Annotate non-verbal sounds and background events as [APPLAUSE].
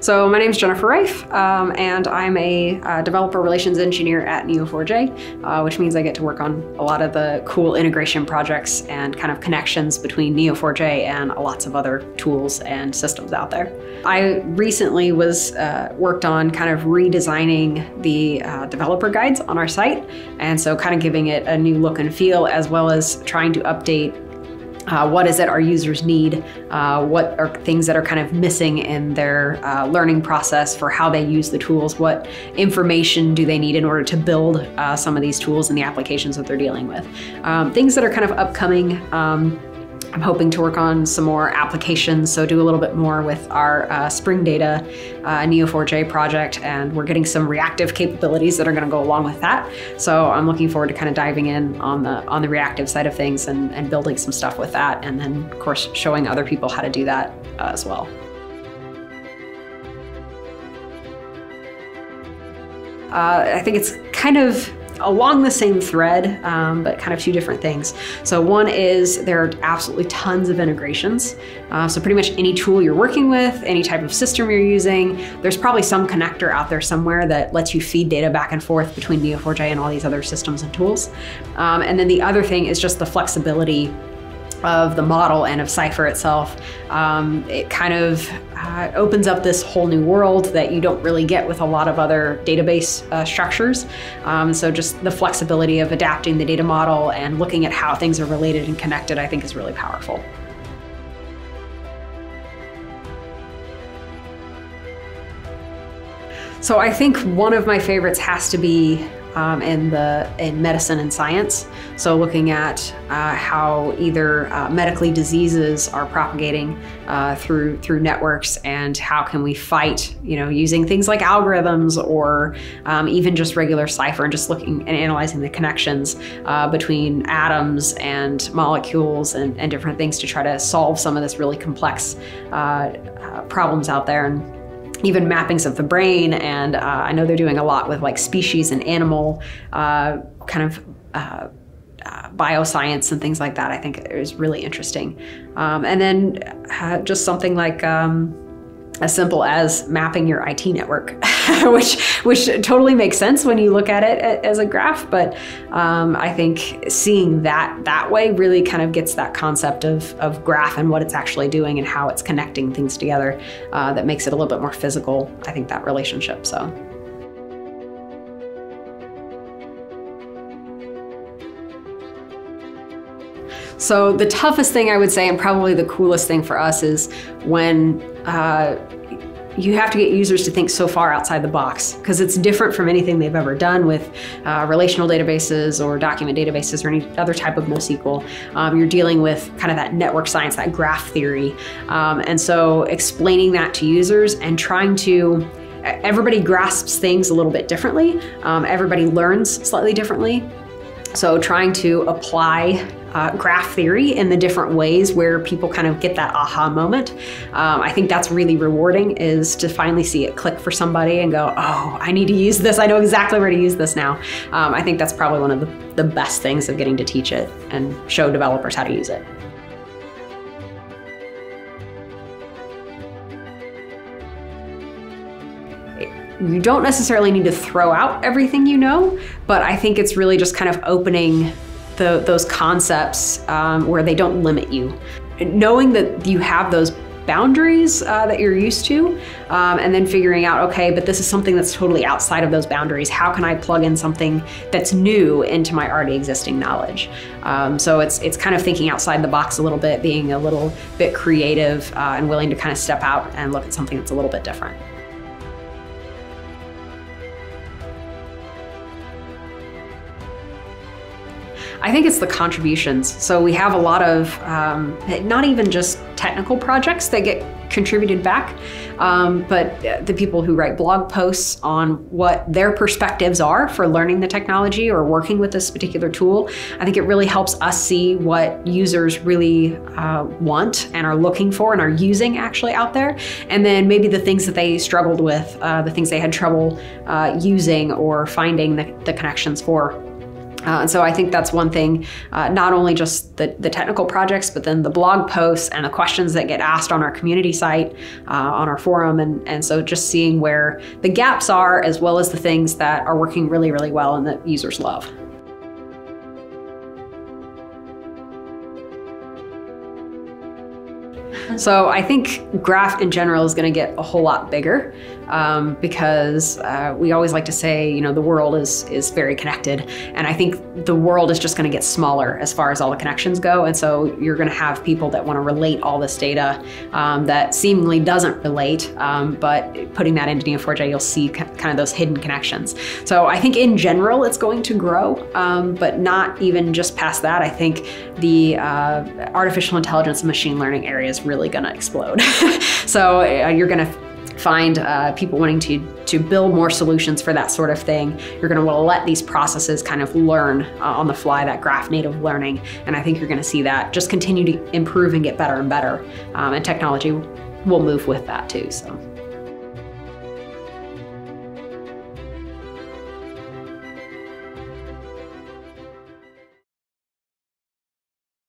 So my name is Jennifer Reif, um, and I'm a uh, developer relations engineer at Neo4j, uh, which means I get to work on a lot of the cool integration projects and kind of connections between Neo4j and lots of other tools and systems out there. I recently was uh, worked on kind of redesigning the uh, developer guides on our site, and so kind of giving it a new look and feel, as well as trying to update uh, what is it our users need? Uh, what are things that are kind of missing in their uh, learning process for how they use the tools? What information do they need in order to build uh, some of these tools and the applications that they're dealing with? Um, things that are kind of upcoming. Um, I'm hoping to work on some more applications, so do a little bit more with our uh, Spring Data uh, Neo4j project, and we're getting some reactive capabilities that are going to go along with that. So I'm looking forward to kind of diving in on the on the reactive side of things and, and building some stuff with that, and then of course showing other people how to do that uh, as well. Uh, I think it's kind of along the same thread, um, but kind of two different things. So one is there are absolutely tons of integrations. Uh, so pretty much any tool you're working with, any type of system you're using, there's probably some connector out there somewhere that lets you feed data back and forth between Neo4j and all these other systems and tools. Um, and then the other thing is just the flexibility of the model and of Cypher itself. Um, it kind of uh, opens up this whole new world that you don't really get with a lot of other database uh, structures. Um, so just the flexibility of adapting the data model and looking at how things are related and connected, I think is really powerful. So I think one of my favorites has to be um, in the in medicine and science. So looking at uh, how either uh, medically diseases are propagating uh, through through networks, and how can we fight, you know, using things like algorithms or um, even just regular Cypher, and just looking and analyzing the connections uh, between atoms and molecules and, and, different things to try to solve some of this really complex uh, uh, problems out there. And, even mappings of the brain. And uh, I know they're doing a lot with like species and animal uh, kind of. Uh, uh bioscience and things like that, I think is really interesting. Um, and then uh, just something like um, as simple as mapping your IT network, [LAUGHS] which which totally makes sense when you look at it as a graph. But um, I think seeing that that way really kind of gets that concept of of graph and what it's actually doing and how it's connecting things together. Uh, that makes it a little bit more physical. I think that relationship. So. So the toughest thing I would say, and probably the coolest thing for us, is when uh, you have to get users to think so far outside the box because it's different from anything they've ever done with uh, relational databases or document databases or any other type of NoSQL. Um, you're dealing with kind of that network science, that graph theory. Um, and so explaining that to users and trying to everybody grasps things a little bit differently. Um, everybody learns slightly differently. So trying to apply uh, graph theory in the different ways where people kind of get that aha moment. Um, I think that's really rewarding is to finally see it click for somebody and go, oh, I need to use this. I know exactly where to use this now. Um, I think that's probably one of the, the best things of getting to teach it and show developers how to use it. you don't necessarily need to throw out everything you know, but I think it's really just kind of opening the, those concepts um, where they don't limit you. Knowing that you have those boundaries uh, that you're used to, um, and then figuring out, okay, but this is something that's totally outside of those boundaries. How can I plug in something that's new into my already existing knowledge? Um, so it's it's kind of thinking outside the box a little bit, being a little bit creative, uh, and willing to kind of step out and look at something that's a little bit different. I think it's the contributions. So we have a lot of um, not even just technical projects that get contributed back, um, but the people who write blog posts on what their perspectives are for learning the technology or working with this particular tool. I think it really helps us see what users really uh, want and are looking for and are using actually out there. And then maybe the things that they struggled with, uh, the things they had trouble uh, using or finding the, the connections for. Uh, and so I think that's one thing, uh, not only just the, the technical projects, but then the blog posts and the questions that get asked on our community site, uh, on our forum. And, and so just seeing where the gaps are, as well as the things that are working really, really well and that users love. So I think graph in general is going to get a whole lot bigger um, because uh, we always like to say, you know, the world is is very connected, and I think the world is just going to get smaller as far as all the connections go, and so you're going to have people that want to relate all this data um, that seemingly doesn't relate, um, but putting that into Neo4j, you'll see kind of those hidden connections. So I think in general it's going to grow, um, but not even just past that. I think the uh, artificial intelligence and machine learning area is really going to explode. [LAUGHS] so uh, you're going to find uh, people wanting to to build more solutions for that sort of thing. You're going to want to let these processes kind of learn uh, on the fly, that graph native learning, and I think you're going to see that just continue to improve and get better and better. Um, and technology will move with that too. So.